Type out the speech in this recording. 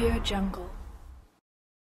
Audio Jungle.